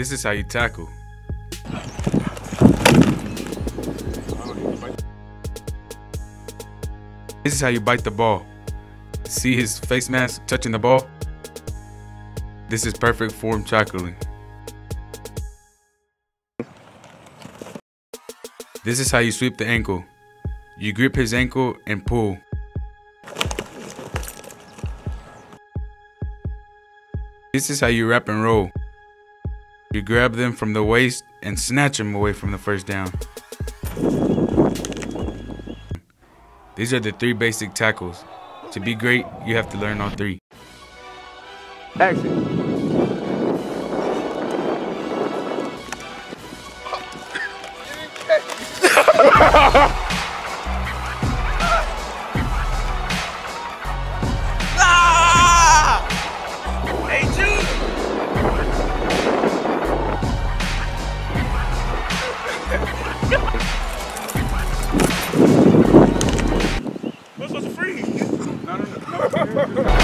This is how you tackle. This is how you bite the ball. See his face mask touching the ball? This is perfect form tackling. This is how you sweep the ankle. You grip his ankle and pull. This is how you wrap and roll. You grab them from the waist and snatch them away from the first down. These are the three basic tackles. To be great, you have to learn all three. Action. What's supposed to Ha ha ha!